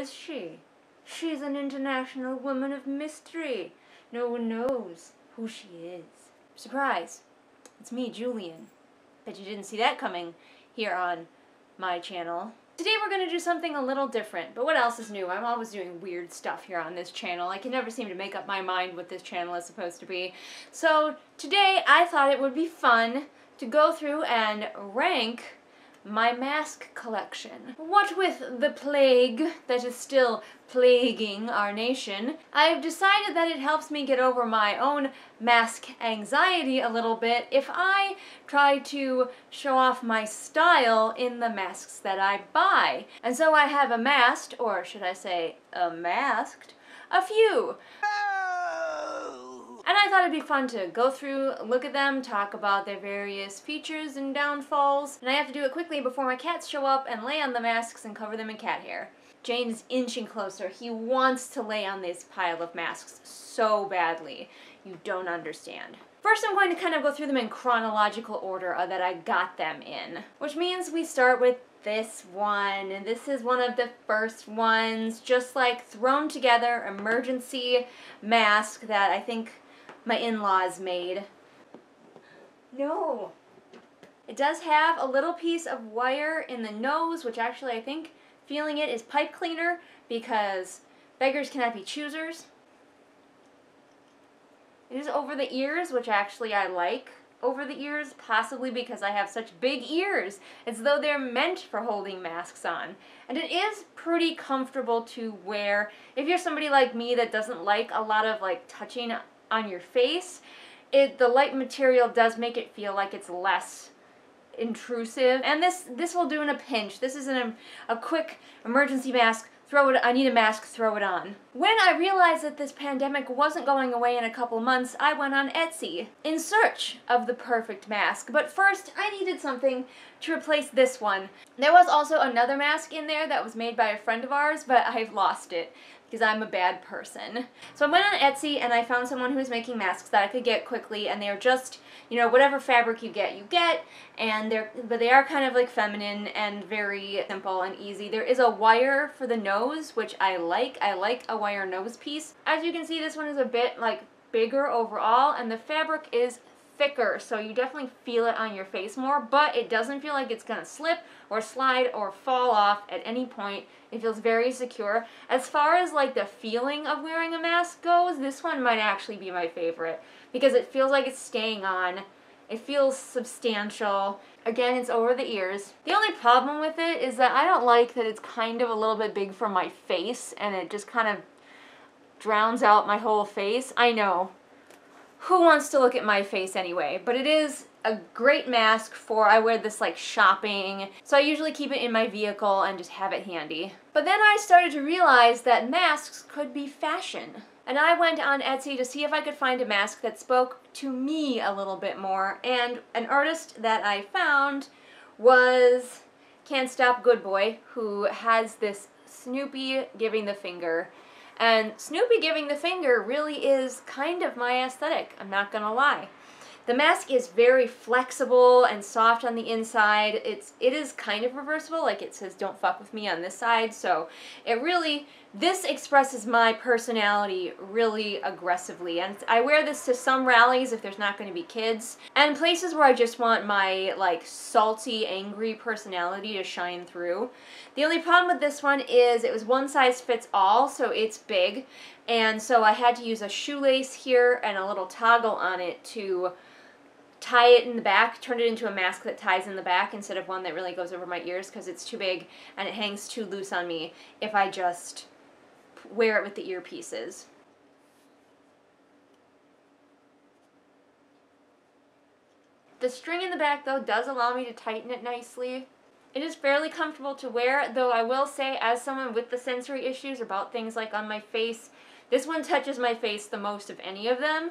is she? She's an international woman of mystery. No one knows who she is. Surprise! It's me, Julian. Bet you didn't see that coming here on my channel. Today we're going to do something a little different, but what else is new? I'm always doing weird stuff here on this channel. I can never seem to make up my mind what this channel is supposed to be. So today I thought it would be fun to go through and rank my mask collection. What with the plague that is still plaguing our nation, I've decided that it helps me get over my own mask anxiety a little bit if I try to show off my style in the masks that I buy. And so I have amassed, or should I say amasked, a few. And I thought it'd be fun to go through, look at them, talk about their various features and downfalls. And I have to do it quickly before my cats show up and lay on the masks and cover them in cat hair. Jane is inching closer. He wants to lay on this pile of masks so badly. You don't understand. First, I'm going to kind of go through them in chronological order uh, that I got them in, which means we start with this one, and this is one of the first ones, just like thrown together emergency mask that I think my in-laws made. No. It does have a little piece of wire in the nose, which actually I think feeling it is pipe cleaner because beggars cannot be choosers. It is over the ears, which actually I like over the ears, possibly because I have such big ears. It's though they're meant for holding masks on. And it is pretty comfortable to wear. If you're somebody like me that doesn't like a lot of like touching on your face, it the light material does make it feel like it's less intrusive. And this this will do in a pinch. This is an, um, a quick emergency mask. Throw it, I need a mask, throw it on. When I realized that this pandemic wasn't going away in a couple months, I went on Etsy in search of the perfect mask. But first, I needed something to replace this one. There was also another mask in there that was made by a friend of ours, but I've lost it because I'm a bad person. So I went on Etsy and I found someone who was making masks that I could get quickly and they're just, you know, whatever fabric you get, you get, and they're, but they are kind of like feminine and very simple and easy. There is a wire for the nose, which I like. I like a wire nose piece. As you can see, this one is a bit like bigger overall and the fabric is thicker, so you definitely feel it on your face more, but it doesn't feel like it's to slip or slide or fall off at any point. It feels very secure. As far as like the feeling of wearing a mask goes, this one might actually be my favorite because it feels like it's staying on. It feels substantial. Again, it's over the ears. The only problem with it is that I don't like that it's kind of a little bit big for my face and it just kind of drowns out my whole face. I know, who wants to look at my face anyway? But it is a great mask for, I wear this like shopping, so I usually keep it in my vehicle and just have it handy. But then I started to realize that masks could be fashion. And I went on Etsy to see if I could find a mask that spoke to me a little bit more, and an artist that I found was Can't Stop Good Boy, who has this Snoopy giving the finger and Snoopy giving the finger really is kind of my aesthetic, I'm not gonna lie. The mask is very flexible and soft on the inside. It's it is kind of reversible, like it says don't fuck with me on this side, so it really this expresses my personality really aggressively. And I wear this to some rallies if there's not going to be kids, and places where I just want my like salty, angry personality to shine through. The only problem with this one is it was one size fits all, so it's big, and so I had to use a shoelace here and a little toggle on it to tie it in the back, turn it into a mask that ties in the back instead of one that really goes over my ears because it's too big and it hangs too loose on me if I just wear it with the earpieces. The string in the back though does allow me to tighten it nicely. It is fairly comfortable to wear, though I will say as someone with the sensory issues about things like on my face, this one touches my face the most of any of them.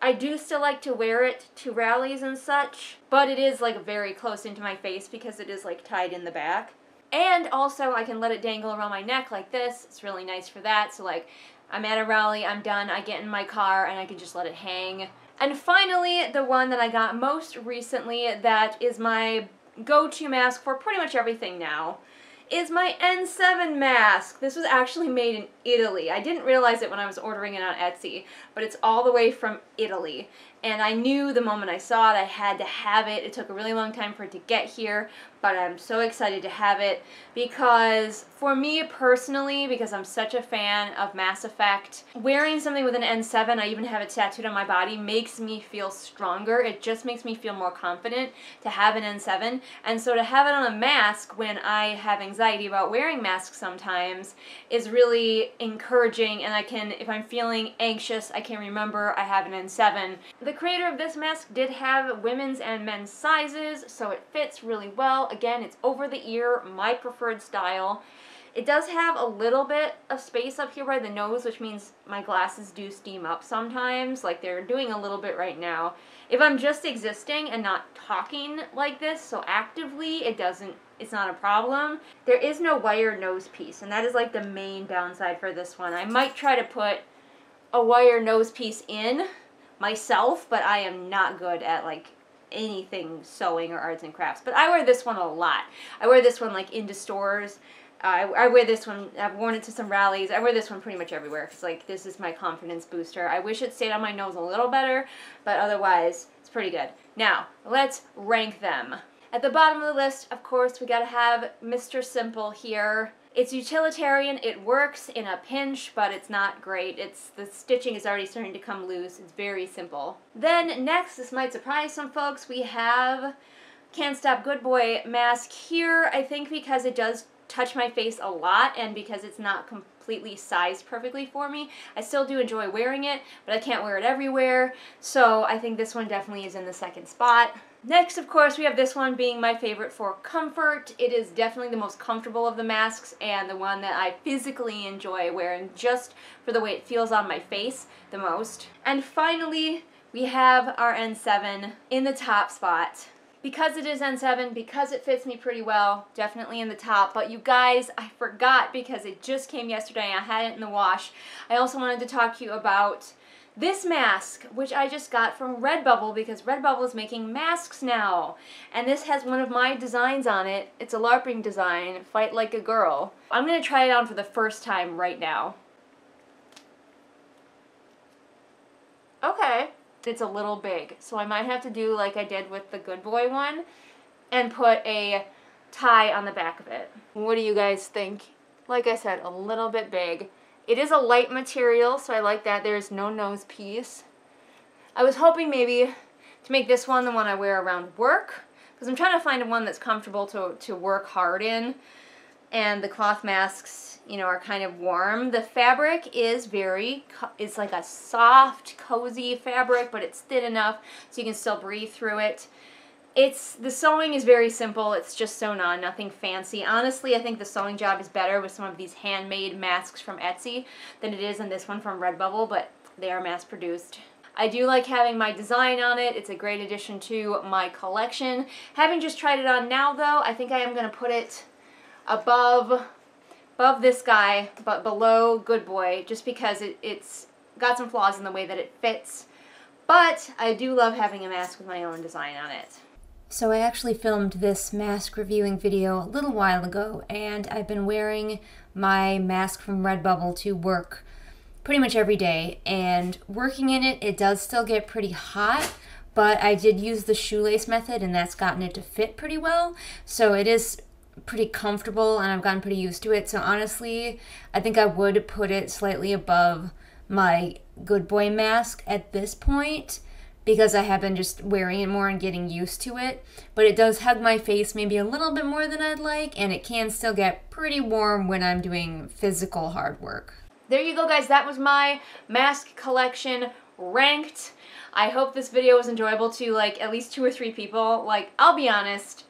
I do still like to wear it to rallies and such, but it is like very close into my face because it is like tied in the back. And also I can let it dangle around my neck like this. It's really nice for that. So like I'm at a rally, I'm done, I get in my car and I can just let it hang. And finally, the one that I got most recently that is my go-to mask for pretty much everything now is my N7 mask. This was actually made in Italy. I didn't realize it when I was ordering it on Etsy, but it's all the way from Italy. And I knew the moment I saw it, I had to have it. It took a really long time for it to get here, but I'm so excited to have it because for me personally, because I'm such a fan of Mass Effect, wearing something with an N7, I even have it tattooed on my body, makes me feel stronger. It just makes me feel more confident to have an N7. And so to have it on a mask when I have anxiety about wearing masks sometimes is really encouraging and I can, if I'm feeling anxious, I can remember I have an N7. The creator of this mask did have women's and men's sizes, so it fits really well. Again, it's over the ear, my preferred style. It does have a little bit of space up here by the nose, which means my glasses do steam up sometimes, like they're doing a little bit right now. If I'm just existing and not talking like this, so actively, it doesn't, it's not a problem. There is no wire nose piece, and that is like the main downside for this one. I might try to put a wire nose piece in, myself, but I am not good at like anything sewing or arts and crafts. But I wear this one a lot. I wear this one like into stores. Uh, I, I wear this one, I've worn it to some rallies. I wear this one pretty much everywhere because like this is my confidence booster. I wish it stayed on my nose a little better, but otherwise it's pretty good. Now, let's rank them. At the bottom of the list, of course, we gotta have Mr. Simple here. It's utilitarian, it works in a pinch, but it's not great. It's The stitching is already starting to come loose. It's very simple. Then next, this might surprise some folks, we have Can't Stop Good Boy mask here, I think because it does touch my face a lot and because it's not completely sized perfectly for me. I still do enjoy wearing it, but I can't wear it everywhere, so I think this one definitely is in the second spot. Next, of course, we have this one being my favorite for comfort. It is definitely the most comfortable of the masks and the one that I physically enjoy wearing just for the way it feels on my face the most. And finally, we have our N7 in the top spot. Because it is N7, because it fits me pretty well, definitely in the top. But you guys, I forgot because it just came yesterday I had it in the wash. I also wanted to talk to you about this mask, which I just got from Redbubble because Redbubble is making masks now. And this has one of my designs on it. It's a LARPing design, Fight Like a Girl. I'm going to try it on for the first time right now. Okay. It's a little big, so I might have to do like I did with the Good Boy one and put a tie on the back of it. What do you guys think? Like I said, a little bit big. It is a light material, so I like that. There's no nose piece. I was hoping maybe to make this one the one I wear around work, because I'm trying to find one that's comfortable to, to work hard in, and the cloth masks, you know, are kind of warm. The fabric is very, it's like a soft, cozy fabric, but it's thin enough so you can still breathe through it. It's the sewing is very simple. It's just sewn on, nothing fancy. Honestly, I think the sewing job is better with some of these handmade masks from Etsy than it is in this one from Redbubble, but they are mass produced. I do like having my design on it. It's a great addition to my collection. Having just tried it on now though, I think I am going to put it above above this guy, but below Good Boy, just because it, it's got some flaws in the way that it fits. But I do love having a mask with my own design on it. So I actually filmed this mask reviewing video a little while ago, and I've been wearing my mask from Redbubble to work pretty much every day. And working in it, it does still get pretty hot, but I did use the shoelace method, and that's gotten it to fit pretty well. So it is pretty comfortable, and I've gotten pretty used to it. So honestly, I think I would put it slightly above my Good Boy mask at this point because I have been just wearing it more and getting used to it. But it does hug my face maybe a little bit more than I'd like, and it can still get pretty warm when I'm doing physical hard work. There you go, guys. That was my mask collection ranked. I hope this video was enjoyable to like at least two or three people. Like, I'll be honest,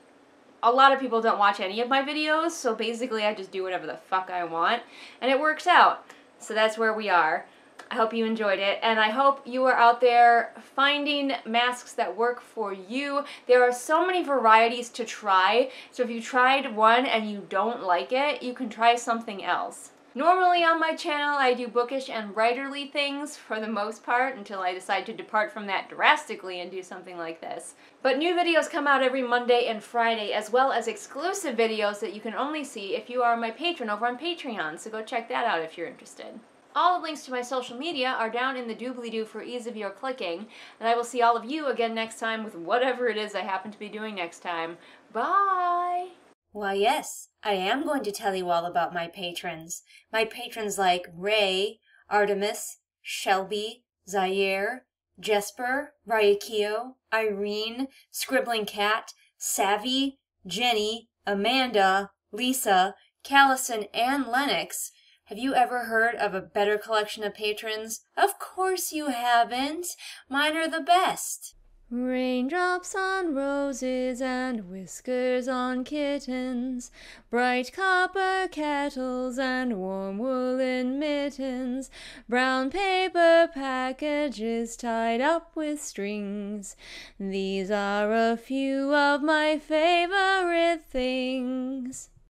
a lot of people don't watch any of my videos, so basically I just do whatever the fuck I want, and it works out. So that's where we are. I hope you enjoyed it, and I hope you are out there finding masks that work for you. There are so many varieties to try, so if you tried one and you don't like it, you can try something else. Normally on my channel, I do bookish and writerly things for the most part until I decide to depart from that drastically and do something like this. But new videos come out every Monday and Friday, as well as exclusive videos that you can only see if you are my patron over on Patreon, so go check that out if you're interested. All the links to my social media are down in the doobly-doo for ease of your clicking, and I will see all of you again next time with whatever it is I happen to be doing next time. Bye! Why, yes, I am going to tell you all about my patrons. My patrons like Ray, Artemis, Shelby, Zaire, Jesper, Ryakio, Irene, Scribbling Cat, Savvy, Jenny, Amanda, Lisa, Callison, and Lennox. Have you ever heard of a better collection of patrons? Of course you haven't. Mine are the best. Raindrops on roses and whiskers on kittens, bright copper kettles and warm woolen mittens, brown paper packages tied up with strings. These are a few of my favorite things.